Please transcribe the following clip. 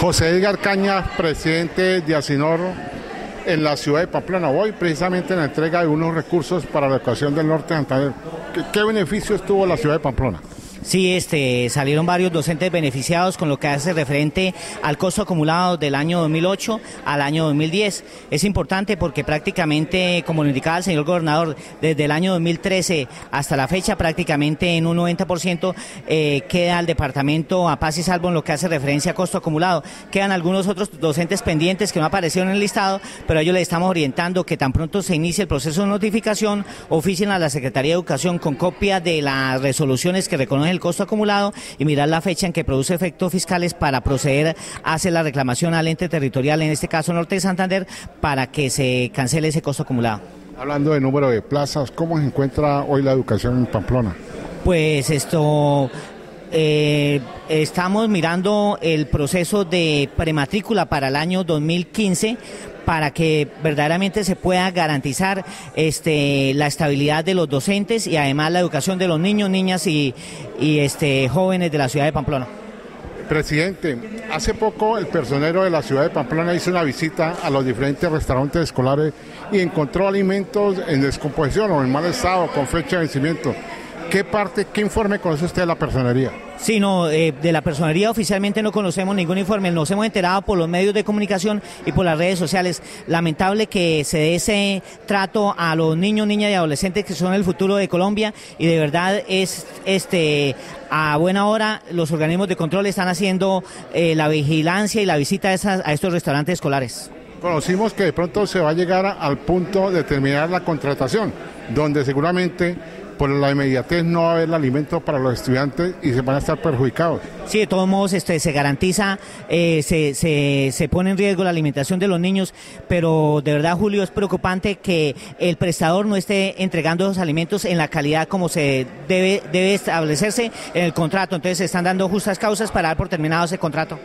José Edgar Cañas, presidente de Asinor en la ciudad de Pamplona. Hoy precisamente en la entrega de unos recursos para la educación del norte de Santander. ¿Qué, qué beneficios tuvo la ciudad de Pamplona? Sí, este, salieron varios docentes beneficiados con lo que hace referente al costo acumulado del año 2008 al año 2010. Es importante porque prácticamente, como lo indicaba el señor gobernador, desde el año 2013 hasta la fecha, prácticamente en un 90% eh, queda el departamento a paz y salvo en lo que hace referencia a costo acumulado. Quedan algunos otros docentes pendientes que no aparecieron en el listado, pero a ellos les estamos orientando que tan pronto se inicie el proceso de notificación, oficien a la Secretaría de Educación con copia de las resoluciones que reconocen el costo acumulado y mirar la fecha en que produce efectos fiscales para proceder a hacer la reclamación al ente territorial, en este caso Norte de Santander, para que se cancele ese costo acumulado. Hablando de número de plazas, ¿cómo se encuentra hoy la educación en Pamplona? Pues esto eh, estamos mirando el proceso de prematrícula para el año 2015 para que verdaderamente se pueda garantizar este, la estabilidad de los docentes y además la educación de los niños, niñas y, este, jóvenes de la ciudad de Pamplona. Presidente, hace poco el personero de la ciudad de Pamplona hizo una visita a los diferentes restaurantes escolares y encontró alimentos en descomposición o en mal estado, con fecha de vencimiento. ¿Qué parte, qué informe conoce usted de la personería? Sí, no, eh, de la personería oficialmente no conocemos ningún informe, nos hemos enterado por los medios de comunicación y por las redes sociales. Lamentable que se dé ese trato a los niños, niñas y adolescentes que son el futuro de Colombia y de verdad es este a buena hora los organismos de control están haciendo eh, la vigilancia y la visita a, esas, a estos restaurantes escolares. Conocimos que de pronto se va a llegar al punto de terminar la contratación, donde seguramente por la inmediatez no va a haber alimento para los estudiantes y se van a estar perjudicados. Sí, de todos modos este, se garantiza, eh, se, se, se, pone en riesgo la alimentación de los niños, pero de verdad, Julio, es preocupante que el prestador no esté entregando los alimentos en la calidad como se debe, debe establecerse en el contrato. Entonces se están dando justas causas para dar por terminado ese contrato.